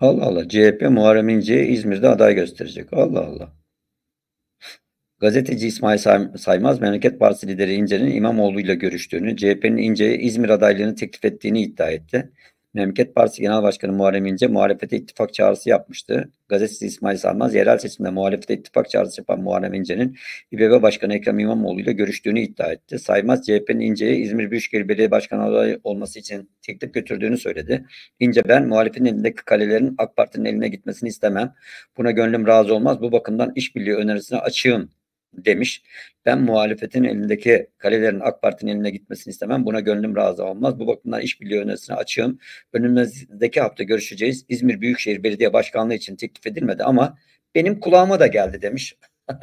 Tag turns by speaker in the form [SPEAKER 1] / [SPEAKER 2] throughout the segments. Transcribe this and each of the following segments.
[SPEAKER 1] Allah Allah. CHP Muharrem İnce'ye İzmir'de aday gösterecek. Allah Allah. Gazeteci İsmail Saymaz, Memleket Partisi lideri İnce'nin İmamoğlu ile görüştüğünü, CHP'nin İnce'ye İzmir adaylığını teklif ettiğini iddia etti. Memleket Partisi Genel Başkanı Muharrem İnce muhalefete ittifak çağrısı yapmıştı. Gazeteci İsmail Sarmaz yerel seçimde muhalefete ittifak çağrısı yapan Muharrem İnce'nin İBB Başkanı Ekrem İmamoğlu ile görüştüğünü iddia etti. Saymaz CHP'nin İnce'ye İzmir Büyükşehir Belediye Başkanı adayı olması için teklif götürdüğünü söyledi. İnce ben muhalefetin elindeki kalelerin AK Parti'nin eline gitmesini istemem. Buna gönlüm razı olmaz. Bu bakımdan işbirliği önerisine açığım demiş. Ben muhalefetin elindeki kalelerin AK Parti'nin eline gitmesini istemem. Buna gönlüm razı olmaz. Bu bakımdan işbirliği önerisine açığım. Önümüzdeki hafta görüşeceğiz. İzmir Büyükşehir Belediye Başkanlığı için teklif edilmedi ama benim kulağıma da geldi demiş.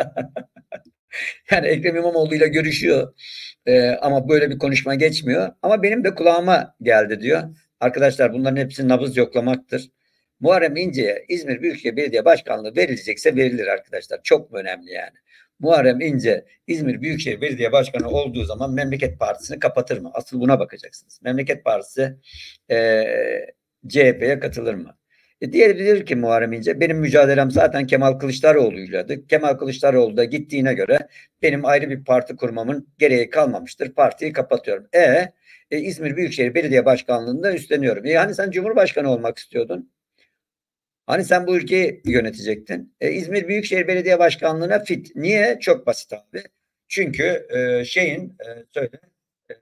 [SPEAKER 1] yani Ekrem İmamoğlu ile görüşüyor ee, ama böyle bir konuşma geçmiyor. Ama benim de kulağıma geldi diyor. Arkadaşlar bunların hepsi nabız yoklamaktır. Muharrem İnce'ye İzmir Büyükşehir Belediye Başkanlığı verilecekse verilir arkadaşlar. Çok önemli yani. Muharrem İnce İzmir Büyükşehir Belediye Başkanı olduğu zaman Memleket Partisi'ni kapatır mı? Asıl buna bakacaksınız. Memleket Partisi e, CHP'ye katılır mı? E diyebilir ki Muharrem İnce benim mücadelem zaten Kemal Kılıçdaroğlu'yladı. Kemal Kılıçdaroğlu da gittiğine göre benim ayrı bir parti kurmamın gereği kalmamıştır. Partiyi kapatıyorum. E, e İzmir Büyükşehir Belediye Başkanlığı'nda üstleniyorum. E hani sen Cumhurbaşkanı olmak istiyordun? Hani sen bu ülkeyi yönetecektin. E, İzmir Büyükşehir Belediye Başkanlığı'na fit. Niye? Çok basit abi. Çünkü e, şeyin e, söyle e,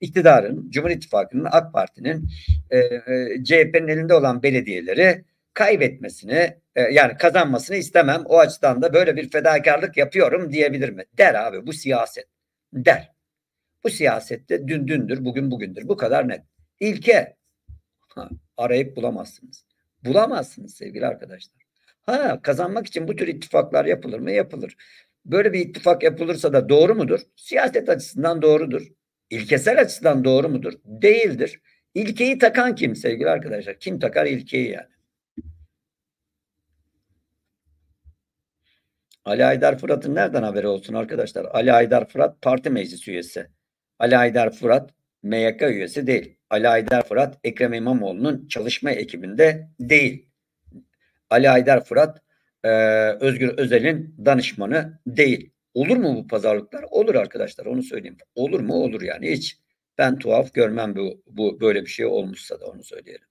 [SPEAKER 1] iktidarın, Cumhur İttifakı'nın, AK Parti'nin e, e, CHP'nin elinde olan belediyeleri kaybetmesini e, yani kazanmasını istemem. O açıdan da böyle bir fedakarlık yapıyorum diyebilir mi? Der abi bu siyaset. Der. Bu siyasette dün dündür, bugün bugündür. Bu kadar net. İlke ha, arayıp bulamazsınız. Bulamazsınız sevgili arkadaşlar. Ha kazanmak için bu tür ittifaklar yapılır mı? Yapılır. Böyle bir ittifak yapılırsa da doğru mudur? Siyaset açısından doğrudur. İlkesel açıdan doğru mudur? Değildir. İlkeyi takan kim sevgili arkadaşlar? Kim takar ilkeyi yani? Ali Aydar Fırat'ın nereden haberi olsun arkadaşlar? Ali Aydar Fırat parti meclis üyesi. Ali Aydar Fırat MYK üyesi değil. Ali Aydar Fırat Ekrem İmamoğlu'nun çalışma ekibinde değil. Ali Aydar Fırat e, Özgür Özel'in danışmanı değil. Olur mu bu pazarlıklar? Olur arkadaşlar onu söyleyeyim. Olur mu? Olur yani hiç. Ben tuhaf görmem bu, bu böyle bir şey olmuşsa da onu söyleyelim.